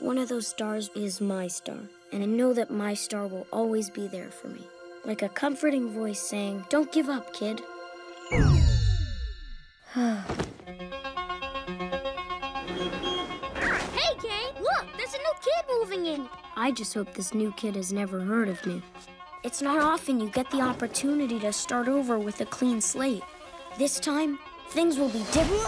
One of those stars is my star, and I know that my star will always be there for me. Like a comforting voice saying, Don't give up, kid. Hey, Kane, look, there's a new kid moving in. I just hope this new kid has never heard of me. It's not often you get the opportunity to start over with a clean slate. This time, things will be different.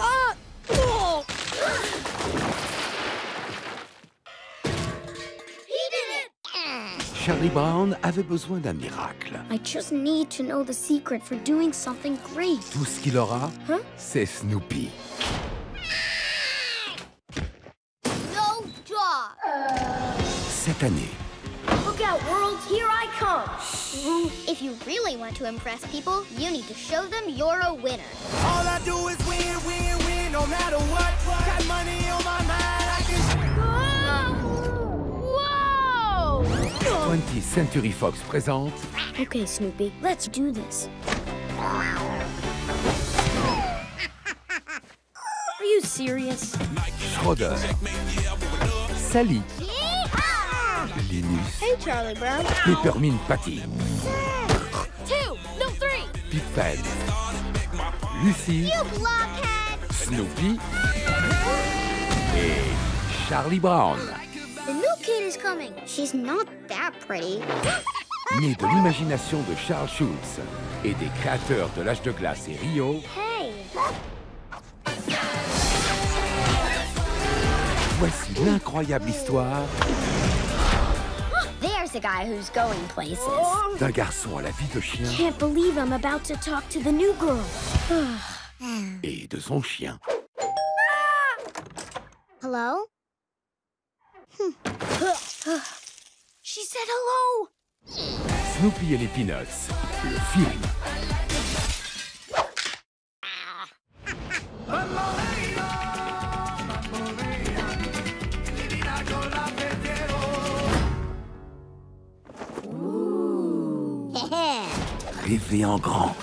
Charlie Brown avait besoin d'un miracle. I just need to know the secret for doing something great. Tout ce qu'il aura, Hein? c'est Snoopy. No job. Cette année, Look out, world, here I come. If you really want to impress people, you need to show them you're a winner. All I do is win, win, win, no matter what. Got money 20th Century Fox présente Okay, Snoopy, let's do this. Are you serious? Schroeder, Sally! Linus, Hey, Charlie Brown. Peppermint Patty, Two, no three. Pigpen, Lucie, You blockhead! Snoopy et Charlie Brown. The new kid is coming. She's not that pretty. Né de l'imagination de Charles Schulz et des créateurs de l'âge de glace et Rio, Hey! voici l'incroyable histoire There's a guy who's going places. d'un garçon à la vie de chien Can't believe I'm about to talk to the new girl. et de son chien. Hello? Said hello. Snoopy et les Peanuts, le film. Rêvez en grand.